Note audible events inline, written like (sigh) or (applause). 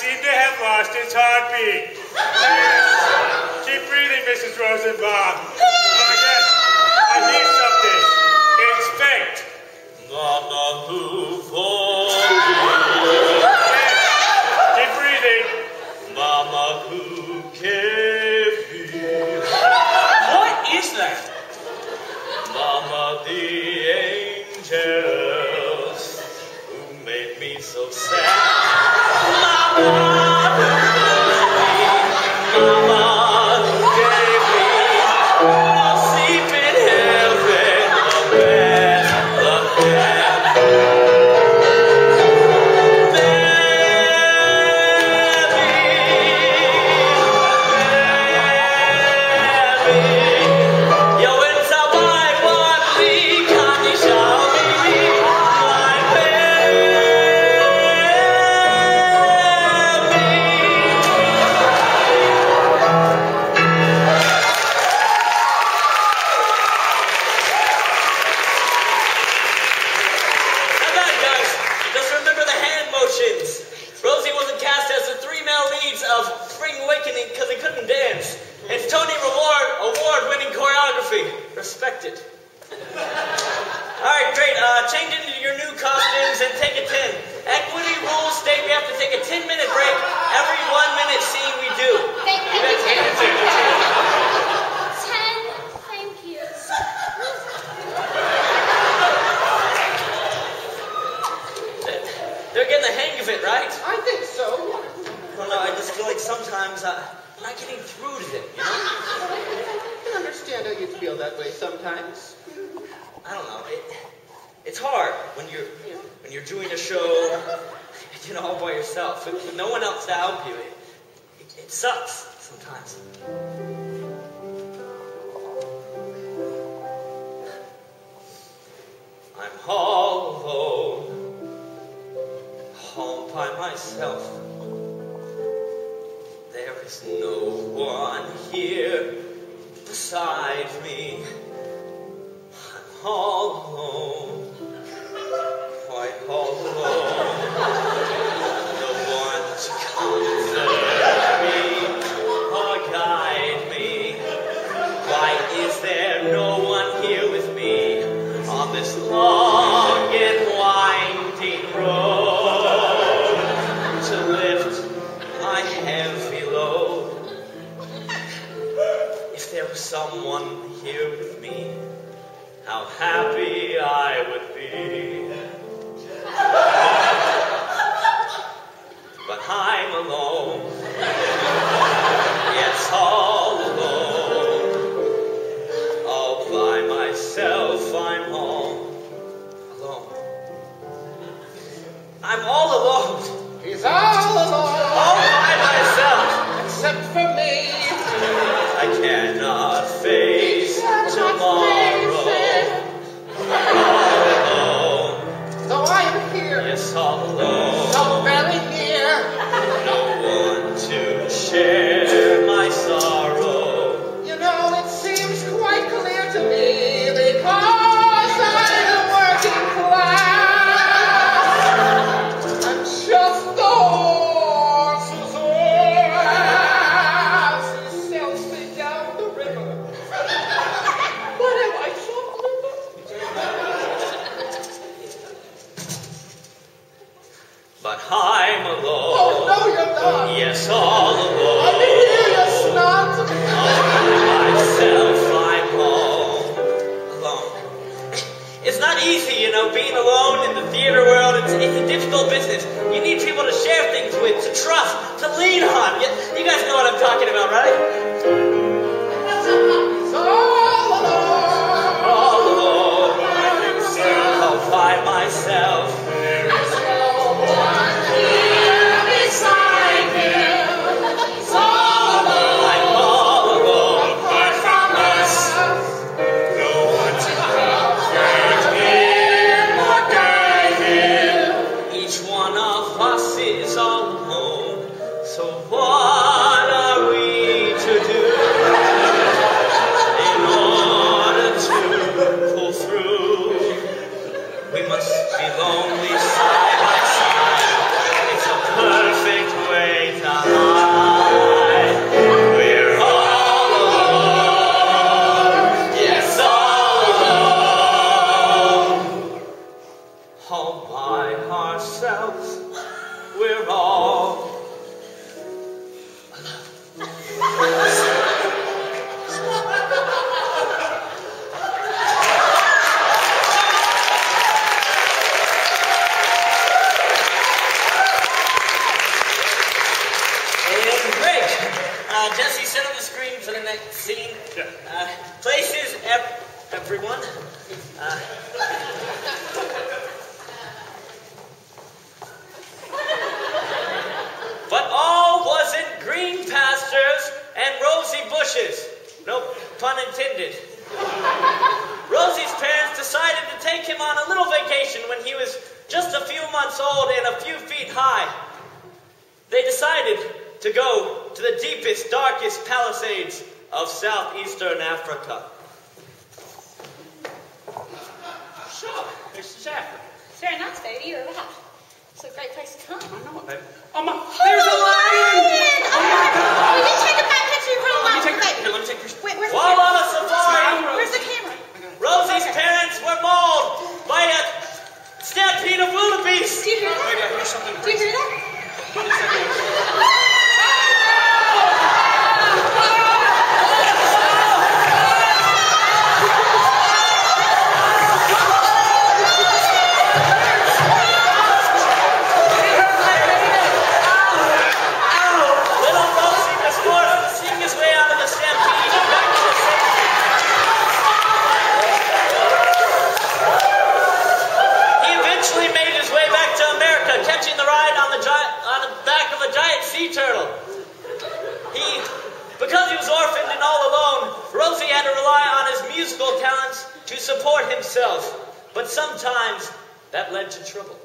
seem to have lost its heartbeat. Keep breathing, Mrs. Rosenbaum. Because he couldn't dance. It's Tony Reward award-winning choreography. Respect it. (laughs) All right, great. Uh, change into your new costumes and take a 10. Equity rules state we have to take a 10-minute break every one-minute scene we do. Thank you. That's hands in the Ten. Thank you. They're getting the hang of it, right? I think so. Well, no, I just feel like sometimes uh, I'm not getting through to them, you (laughs) know? I can understand how you feel that way sometimes. I don't know. It, it's hard when you're when you're doing a show, you know, all by yourself, with, with no one else to help you. It, it, it sucks sometimes. I'm all alone, home by myself. Alone, quite alone. No one to comfort me or guide me. Why is there no one here with me on this long and winding road to lift my heavy load? If there was someone here with me, how happy I would be. But I'm alone. Yes, all alone. All by myself, I'm all alone. I'm all alone. He's all alone, All by myself. except for me. I cannot face tomorrow. Yes, all easy, you know, being alone in the theater world. It's, it's a difficult business. You need people to share things with, to trust, to lean on. You, you guys know what I'm talking about, right? Scene. Uh, places, ev- everyone. Uh, but all wasn't green pastures and rosy bushes. No pun intended. Rosey's parents decided to take him on a little vacation when he was just a few months old and a few feet high. They decided to go to the deepest, darkest palisades of southeastern Africa. So, this is Africa. It's very nice, baby. You're right. It's a great place to come. I know it, baby. Oh my, there's a lion! Oh my God! We just take a back picture in front of Let me the take, here, let me take your... Wait, where's the While camera? on a safari, Where's the camera? Rosey's parents were mauled by a stampede of wildebeest. Do you hear Baby, I that? Oh hear something Do you hear that? What is that? Little Rosey was forced to sing his way out of the stampede back to safety. He eventually made his way back to Catching the ride on the on the back of a giant sea turtle. He, because he was orphaned and all alone, Rosey had to rely on his musical talents to support himself. But sometimes that led to trouble.